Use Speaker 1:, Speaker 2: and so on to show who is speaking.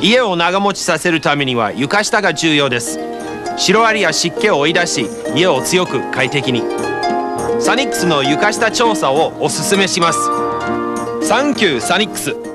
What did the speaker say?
Speaker 1: 家を長持ちさせるためには床下が重要です。シロアリや湿気を追い出し家を強く快適に。サニックスの床下調査をおすすめします。サンキューサニックス。